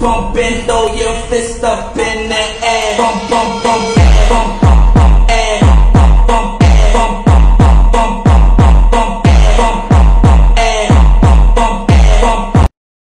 bump and throw your fist up in the air. Bump, bump, bump, bump, bump.